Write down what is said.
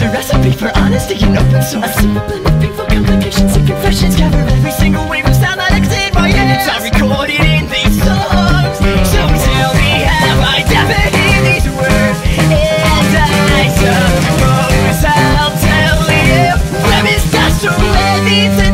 A recipe for honesty and open source. A simple blend of painful complications and confessions. Cover every single wave of sound that exists in my ears. And it's all recorded in these songs. So tell me how I ever hear these words? And I suppose I'll tell you. Where is that so ready to